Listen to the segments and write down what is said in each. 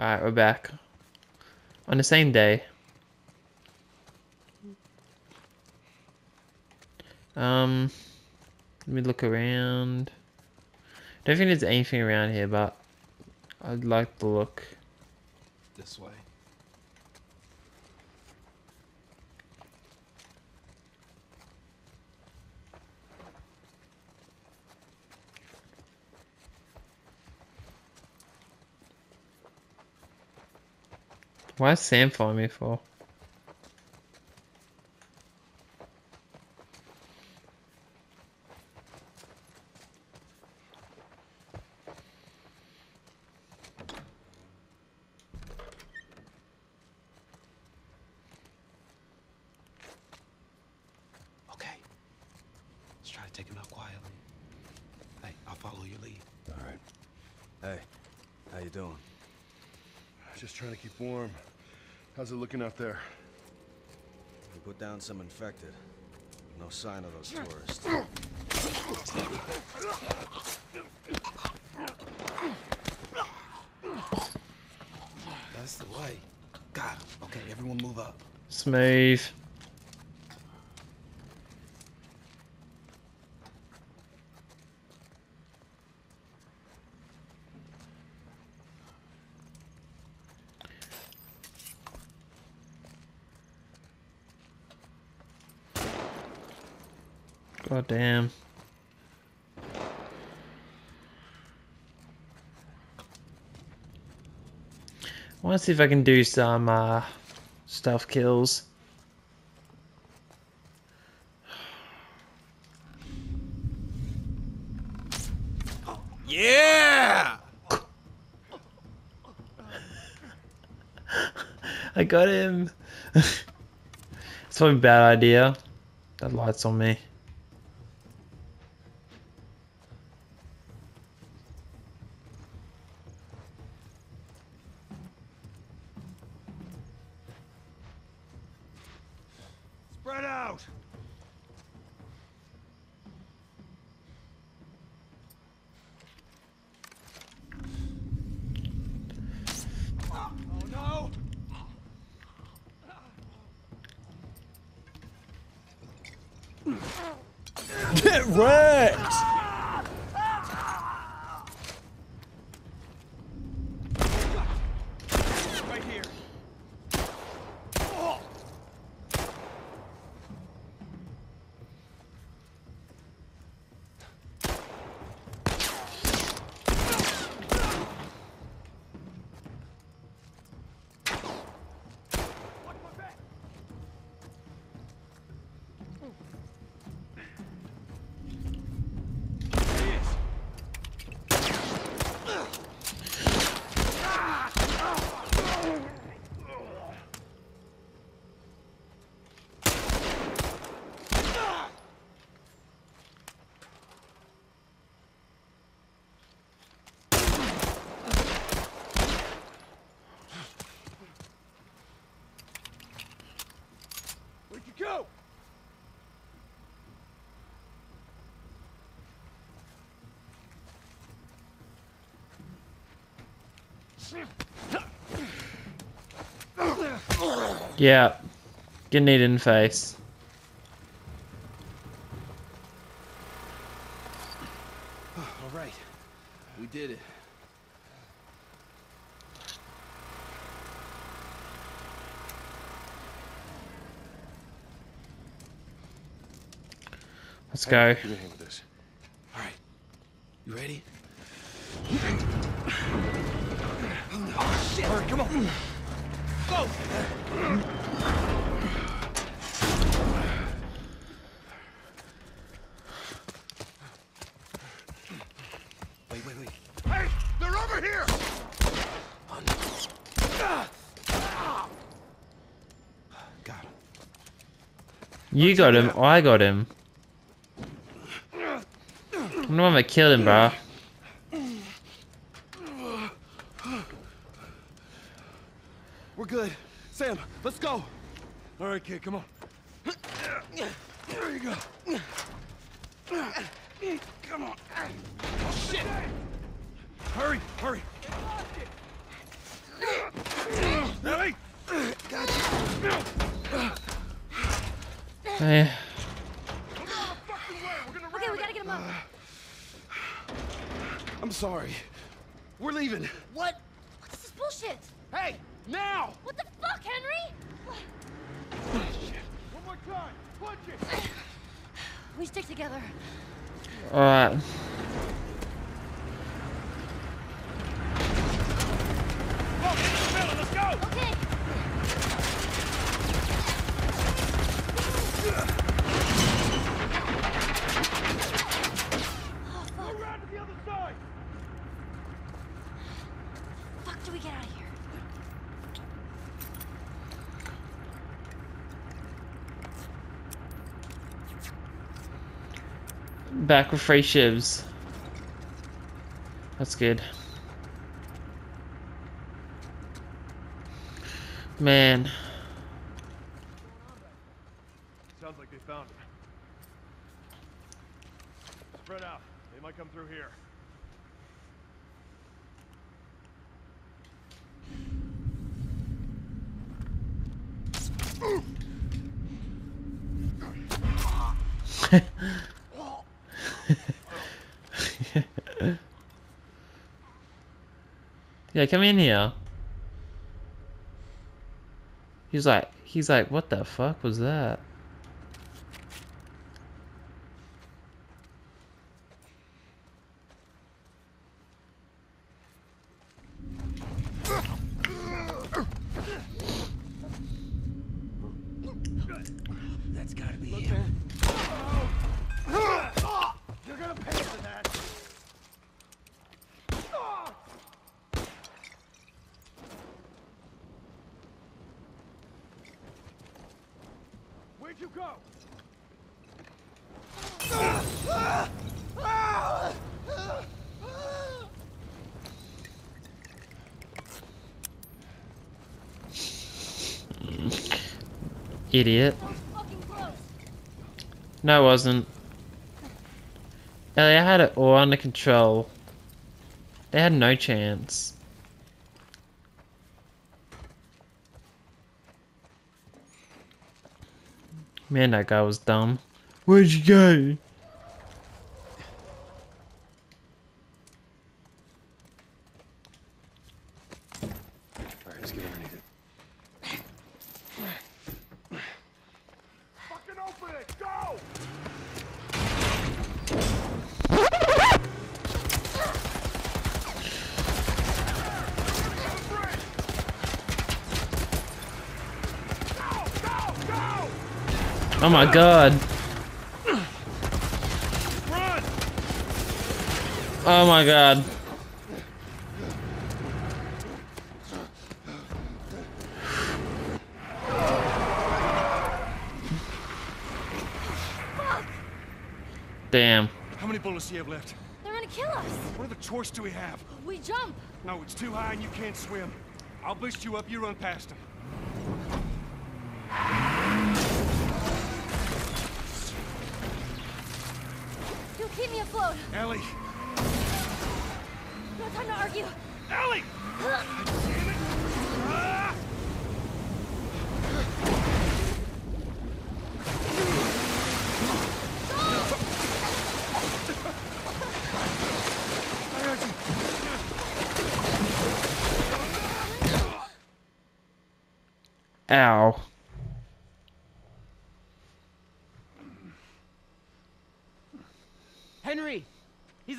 Alright, we're back. On the same day. Um, let me look around. Don't think there's anything around here, but I'd like to look. This way. Why is Sam following me for? Okay. Let's try to take him out quietly. Hey, I'll follow your lead. All right. Hey, how you doing? Just trying to keep warm. How's it looking out there? We put down some infected. No sign of those tourists. That's the way. Got him. Okay, everyone move up. Smooth. God damn. I want to see if I can do some uh, stuff kills. Yeah! I got him. it's probably a bad idea. That light's on me. Out! Get wrecked! Right here. Where'd you go? Yeah. Get it in face. All right. We did it. Let's go. Give me with this. All right. You ready? All right, come on. Go! Wait, wait, wait. Hey, they're over here! Got him. You got him. I got him. I'm the one that killed him, bro. good. Sam, let's go. All right, kid, come on. There you go. Come on. Oh, shit! Hurry, hurry. Hey! Oh, hey. Okay, we gotta get him up. I'm sorry. We're leaving. What? What's This bullshit. Hey, now! What the fuck, Henry? One more time. Punch it. We stick together. alright. Okay. Oh, fuck. Around to the other side. Fuck, do we get out of here? Back with free shivs. That's good. Man. Sounds like they found him. Spread out. They might come through here. Yeah, come in here. He's like, he's like, what the fuck was that? That's gotta be him. You're gonna pay for that. Where'd you go? Idiot. No, it wasn't. I had it all under control. They had no chance. Man, that guy was dumb. Where'd you go? Alright, let's get underneath it. Fucking open it! Go! Oh my god. Oh my god. Damn. How many bullets do you have left? They're gonna kill us. What other choice do we have? We jump. No, it's too high and you can't swim. I'll boost you up, you run past them. Keep me afloat. Ellie! No time to argue. Ellie! Ow. Henry! He's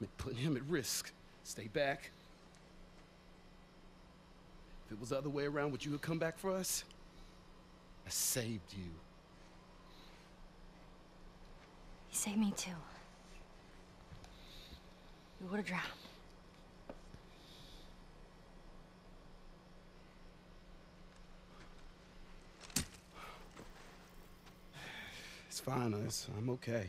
meant putting him at risk. Stay back. If it was the other way around, would you have come back for us? I saved you. He saved me too. You would have drowned. It's It's fine. I'm okay.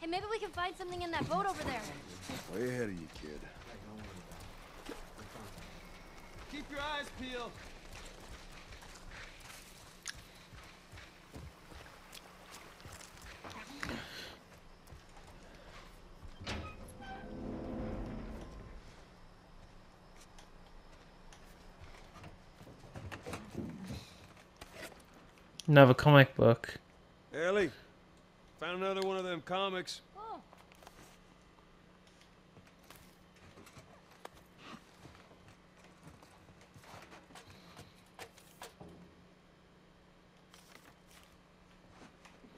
Hey, maybe we can find something in that boat over there. Way ahead of you, kid. Keep your eyes peeled. Another comic book. Ellie, found another one of them comics. Oh,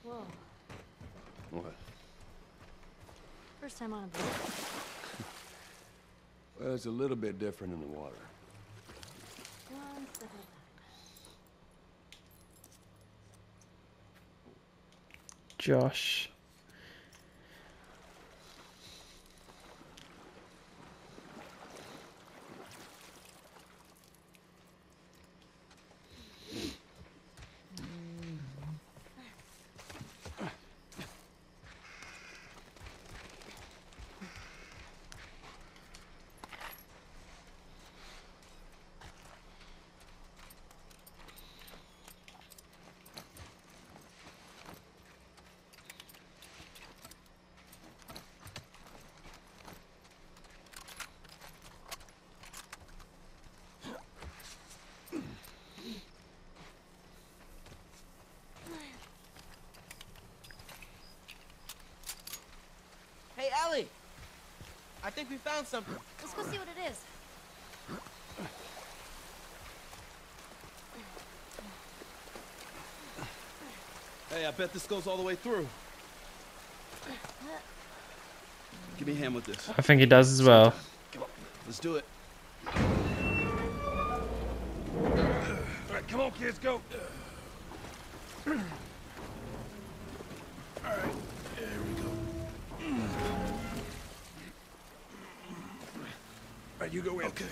whoa. What? First time on a boat. Well, it's a little bit different in the water. One step at a time. Josh. Hey, Ellie! I think we found something. Let's go see what it is. Hey, I bet this goes all the way through. Give me a hand with this. I think he does as well. Come on, let's do it. All right, come on, kids, go. You go in. Okay.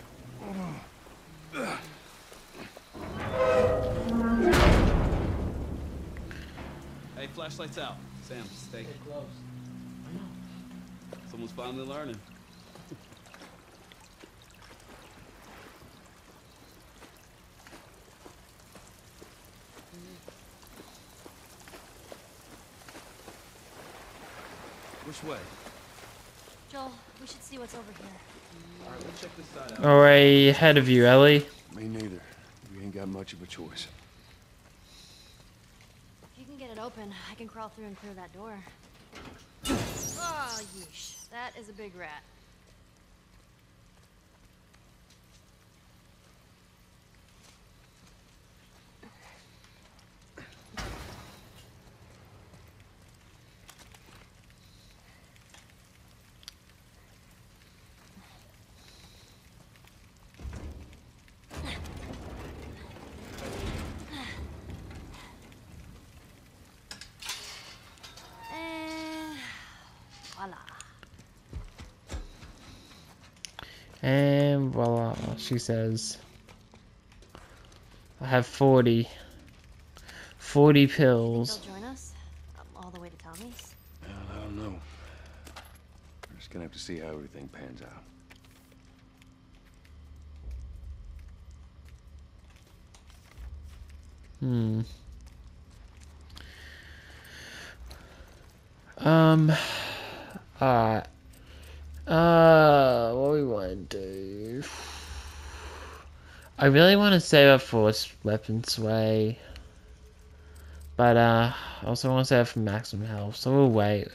Hey, flashlights out. Sam, stay close. Someone's finally learning. Which way? Joel, we should see what's over here. All right, let's check this side out. Alright, ahead of you, Ellie. Me neither. We ain't got much of a choice. If you can get it open, I can crawl through and clear that door. Oh, yeesh. That is a big rat. Voila. And voila, she says. I have 40. 40 Think pills. they'll join us? Um, all the way to Tommy's? Well, I don't know. We're just gonna have to see how everything pans out. Hmm. Um. Alright. Uh, what we want to do? I really want to save up for weapon sway. But, uh, I also want to save up for maximum health, so we'll wait.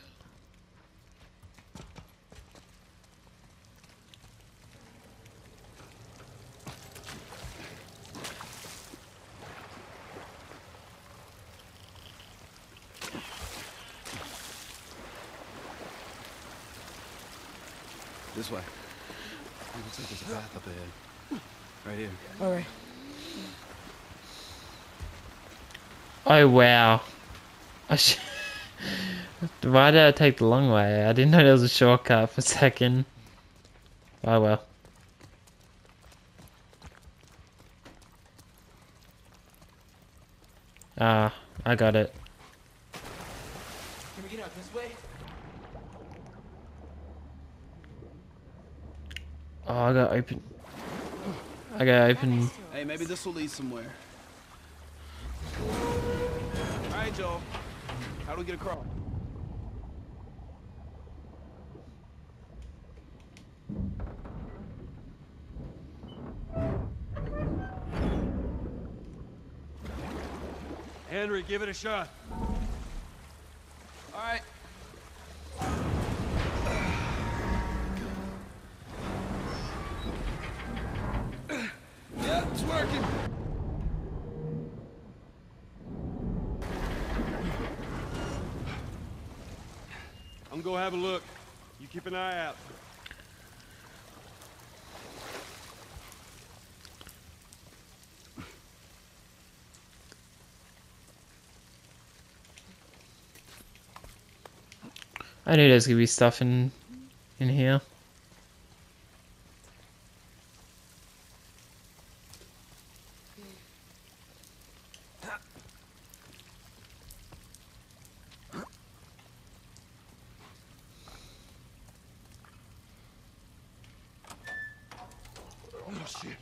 This way. It looks like there's a path up ahead. Right here. All right. Oh wow. I sh- Why did I take the long way? I didn't know there was a shortcut for a second. Oh well. Ah, I got it. Can we get out this way? Oh, I got open. I got open. Hey, maybe this will lead somewhere. Joel. How do we get across? Henry, give it a shot. All right. Go have a look. You keep an eye out. I knew there's gonna be stuff in in here. Shit.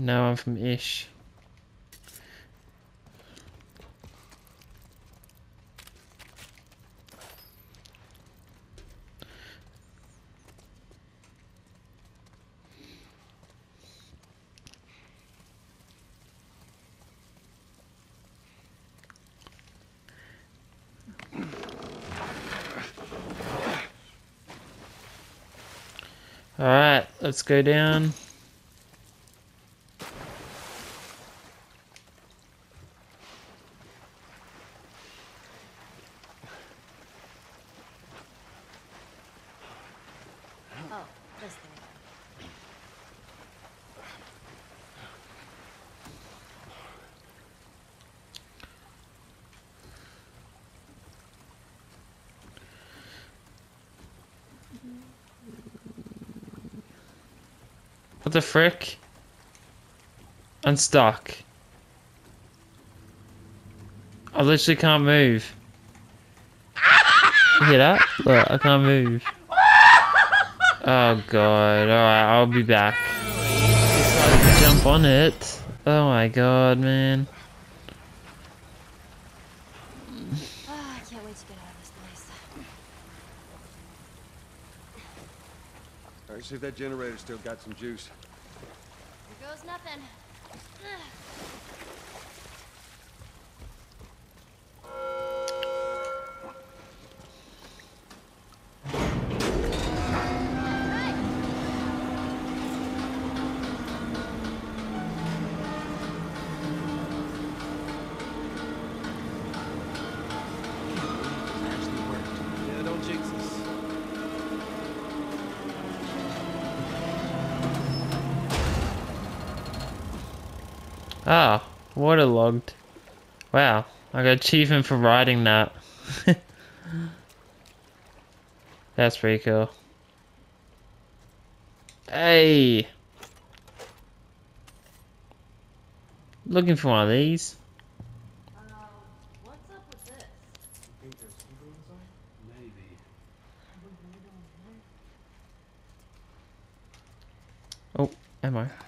Now I'm from Ish. Alright, let's go down. Oh, this thing. What the frick? Unstuck. I literally can't move. You hear that? Look, I can't move. Oh god, alright, I'll be back. Jump on it. Oh my god, man. Ah, I can't wait to get out of this place. All right, see if that generator still got some juice. Here goes nothing. Ah, waterlogged. Wow, I got achievement for riding that. That's pretty cool. Hey! Looking for one of these. What's up with this? Maybe. Oh, am I?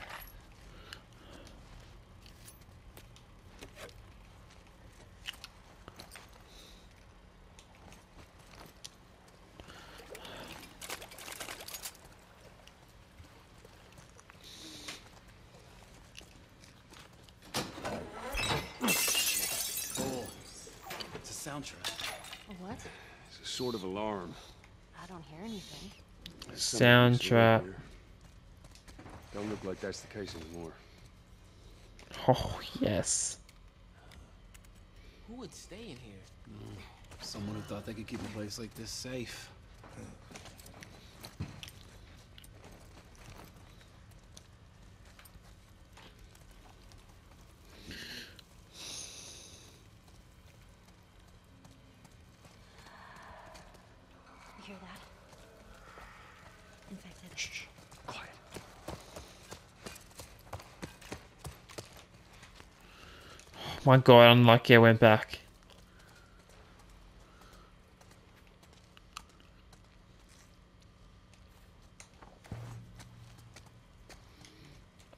Soundtrack. A what? It's a sort of alarm. I don't hear anything. Somebody's still Soundtrap. here. Don't look like that's the case anymore. Oh, yes. Who would stay in here? Someone who thought they could keep a place like this safe. You hear that? Infected. Shh. Quiet. My god, unlucky I went back.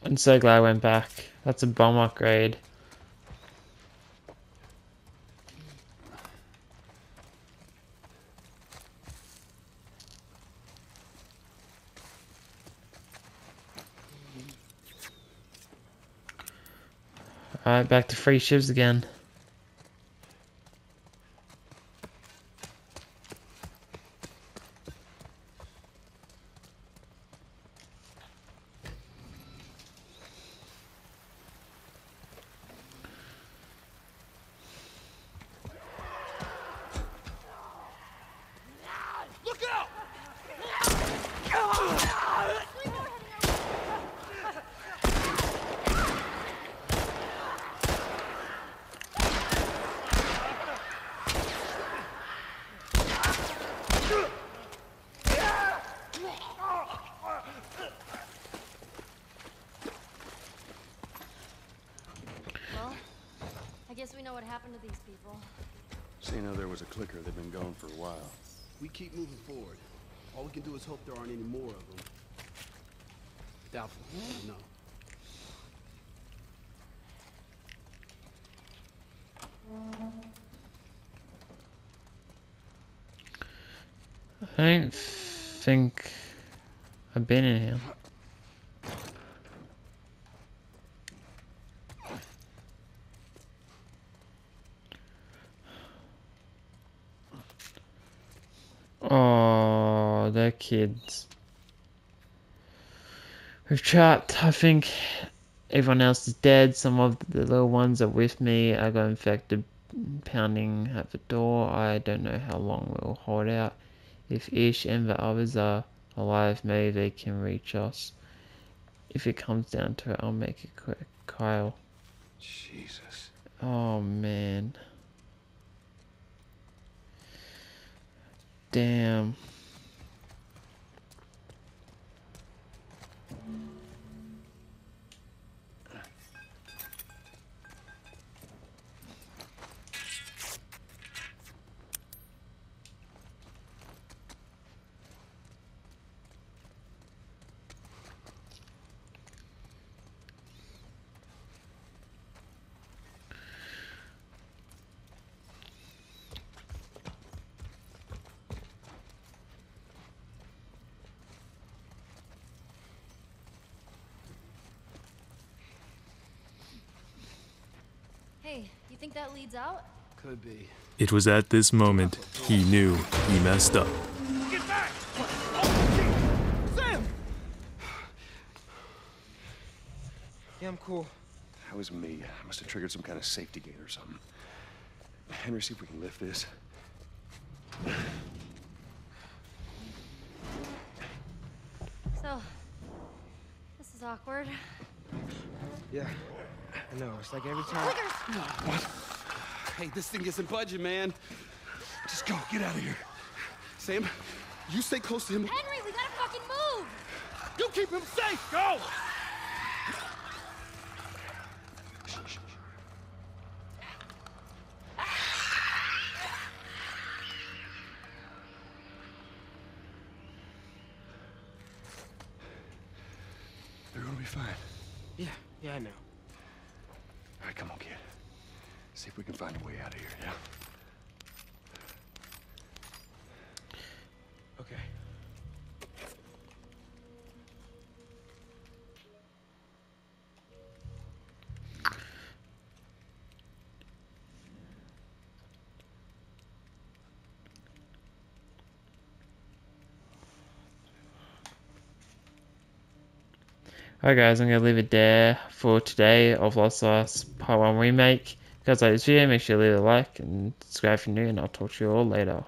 I'm so glad I went back. That's a bomb upgrade. Back to free shivs again. Well, I guess we know what happened to these people. Seeing how there was a clicker, they've been gone for a while. We keep moving forward. All we can do is hope there aren't any more of them. Doubtful. No. I don't think I've been in here. Oh, they're kids. We've trapped, I think everyone else is dead. Some of the little ones are with me. I got infected pounding at the door. I don't know how long we'll hold out. If Ish and the others are alive, maybe they can reach us. If it comes down to it, I'll make it quick. Kyle. Jesus. Oh man. Damn. Hey, you think that leads out? Could be. It was at this moment he knew he messed up. Yeah, I'm cool. That was me. I must have triggered some kind of safety gate or something. Henry, see if we can lift this. So, this is awkward. Yeah. I know. It's like every time. Clickers! Hey, this thing isn't budging, man. Just go. Get out of here. Sam, you stay close to him. Henry, we gotta fucking move! You keep him safe. Go! They're gonna be fine. Yeah, yeah, I know. All right, come on, kid. See if we can find a way out of here, yeah? Okay. Alright guys, I'm gonna leave it there for today of Lost Us Part 1 Remake. If you guys like this video, make sure to leave a like and subscribe if you're new, and I'll talk to you all later.